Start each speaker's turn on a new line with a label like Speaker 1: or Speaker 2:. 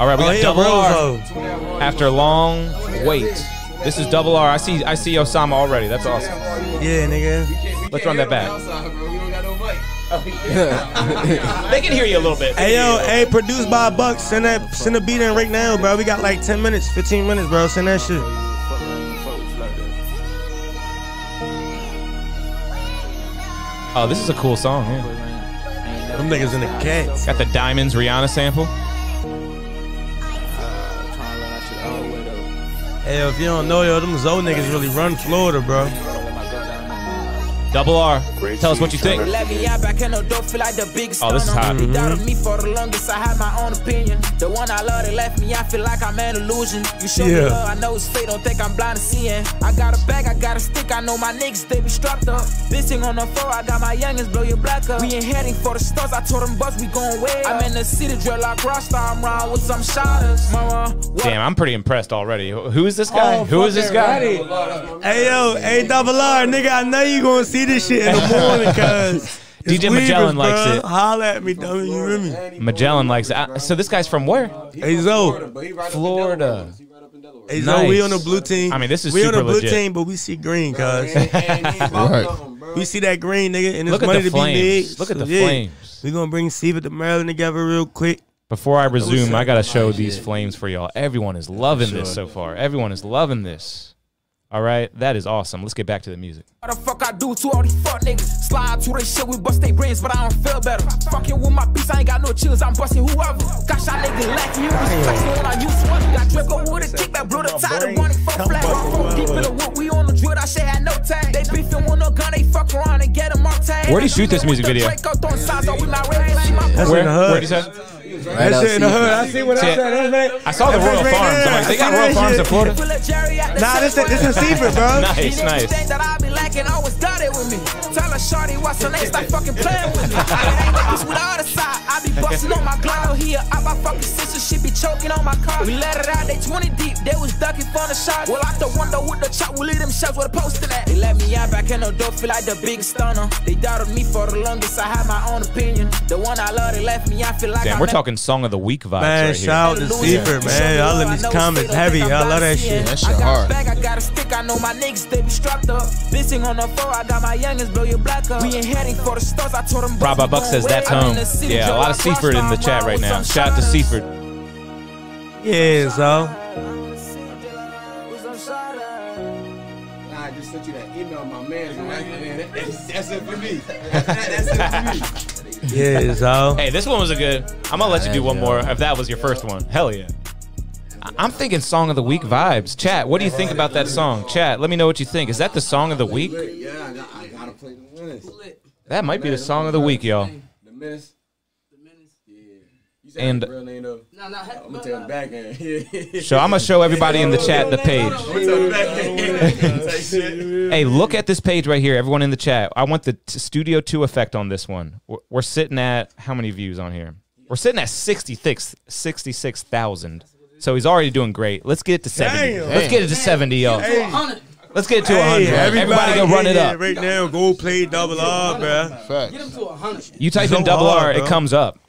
Speaker 1: All right, we
Speaker 2: Oh,
Speaker 1: got
Speaker 2: he a
Speaker 1: double
Speaker 2: real
Speaker 1: R.
Speaker 2: hoe.
Speaker 1: After a long wait, this is double R. I see. I see Osama already. That's awesome.
Speaker 2: Yeah, nigga.
Speaker 1: Let's run that back. They can hear you a little bit.
Speaker 2: Hey yo, hey, produced by Buck. Send that, send the beat in right now, bro. We got like 10 minutes, 15 minutes, bro. Send that shit.
Speaker 1: Oh, this is a cool song. Yeah.
Speaker 2: Them niggas in the cats.
Speaker 1: Got the Diamonds Rihanna sample.
Speaker 2: If you don't know, yo, them Zoe niggas really run Florida, bro.
Speaker 1: Double R. Tell us what you think.
Speaker 3: Let me out back in the door, feel like the biggest
Speaker 1: Oh, this is hot.
Speaker 3: They doubted mm-hmm. me for the longest, I had my own opinion. The one I love, they left me, I feel like I'm an illusion. You show me
Speaker 2: Yeah.
Speaker 3: love, I know it's fate, don't think I'm blind to seeing. I got a bag, I got a stick, I know my niggas, they be strapped up. Bitching on the floor, I got my youngins, blow your black up. We ain't heading for the stars, I told them buzz, we gon' way I'm in the city, dreadlock rockstar, I'm round with some shottas. Mama, what?
Speaker 1: Damn, I'm pretty impressed already. Who is this guy? Oh, Who is this guy?
Speaker 2: Hey yo, hey double R, nigga, I know you gonna see this shit in the morning, cuz.
Speaker 1: DJ
Speaker 2: It's
Speaker 1: Magellan
Speaker 2: Weavers,
Speaker 1: likes
Speaker 2: bruh.
Speaker 1: it.
Speaker 2: Holla at me, dummy. You hear me?
Speaker 1: Magellan likes it. Uh, So this guy's from where?
Speaker 2: Hey Zoe.
Speaker 1: Florida.
Speaker 2: Hey Zoe, we
Speaker 1: Nice.
Speaker 2: on the blue team.
Speaker 1: I mean, this is
Speaker 2: we on the blue
Speaker 1: legit.
Speaker 2: team, but we see green, cuz.
Speaker 4: Right.
Speaker 2: we see that green, nigga, and it's
Speaker 1: Look
Speaker 2: money
Speaker 1: the
Speaker 2: to be made.
Speaker 1: Look at
Speaker 2: So,
Speaker 1: the
Speaker 2: yeah,
Speaker 1: flames.
Speaker 2: We gonna bring Steve to Maryland together real quick.
Speaker 1: Before I resume, I gotta show these flames for y'all. Everyone is loving this so far. Everyone is loving this. All right, that is awesome. Let's get back to the music.
Speaker 3: What the fuck I do to all these fuck niggas? Slide to they shit, we bust they brains, but I don't feel better. Fucking with my beats, I ain't got no chills, I'm busting whoever. Gosh, I nigga lacking, you was flexing when I used one. Got Draco with a kickback, blew the tide, running four flat. Four deep in the wood, we on the drill, that shit had no tag. They beefing with no gun, they fuck around and get a mark tag.
Speaker 1: Where'd he shoot this music video?
Speaker 3: Draco throwing sides, oh, we my red flame, my
Speaker 2: That's
Speaker 1: Where?
Speaker 2: in the hood.
Speaker 1: Where'd you say?
Speaker 4: Right
Speaker 2: that shit in the hood. I see what I
Speaker 1: See,
Speaker 2: said. That's right.
Speaker 1: I saw the
Speaker 2: That's
Speaker 1: Royal
Speaker 2: right
Speaker 1: Farms. I'm like, they got Royal Farms in. Florida.
Speaker 3: Full of Jerry at the
Speaker 2: Nah, this
Speaker 3: center
Speaker 2: this is secret, bro.
Speaker 1: Nice,
Speaker 3: These
Speaker 1: nice.
Speaker 3: things that I be lacking always got it with me. Tell a shorty what's her name, stop fucking playing with me. It ain't no peace with the other side. I be busting on my glove here. I my fucking sister, she be choking on my car. We let it out, they 20 deep, they was ducking for the shot. Well, out the window with the chop, we leave them shots with a post at. They let me out back in the door, feel like the big stunner. They doubted me for the longest, I had my own opinion. The one I love, they left me, I feel like
Speaker 1: Damn,
Speaker 3: I'm
Speaker 1: we're talking song of the week vibes
Speaker 2: Man,
Speaker 1: right here.
Speaker 2: shout out to Secret, man. Y'all in these comments heavy. I love that shit.
Speaker 4: That shit hard.
Speaker 3: a I got a stick, I know my niggas, they be strapped up. Bitching on the floor, I got my youngins, blow your black up. We ain't heading for the stars, I told them.
Speaker 1: Rob Buck says that's
Speaker 3: wait.
Speaker 1: Home. Yeah, a lot of Seaford in the chat right now. Shout out to Seaford.
Speaker 2: Yeah, so.
Speaker 5: I just sent you that email, my man. man. That's, that's it for me. That's it for me.
Speaker 2: Yeah, so.
Speaker 1: Hey, this one was a good. I'm gonna let you do one more if that was your first one. Hell yeah. I- I'm thinking song of the week vibes. Chat, what do you think about that song? Chat, let me know what you think. Is that the song of the week?
Speaker 5: Yeah, I, got, I gotta play the winners.
Speaker 1: That might be the song of the week, y'all.
Speaker 5: The menace. Yeah.
Speaker 1: And-
Speaker 5: real name though. I'm gonna tell the back end.
Speaker 1: So I'm gonna show everybody in the chat the page.
Speaker 5: I'm gonna tell the back end. Say shit.
Speaker 1: Hey, look at this page right here. Everyone in the chat. I want the t- Studio 2 effect on this one. We're, we're sitting at how many views on here? We're sitting at 66 66,000. So he's already doing great. Let's get it to 70.
Speaker 2: Damn.
Speaker 1: Let's get it to 70, y'all. Let's get it to 100.
Speaker 2: Hey,
Speaker 1: everybody, go run it up.
Speaker 2: Right now, go play double R, bruh.
Speaker 4: Facts.
Speaker 1: You type in double R,
Speaker 2: hard,
Speaker 1: it comes up.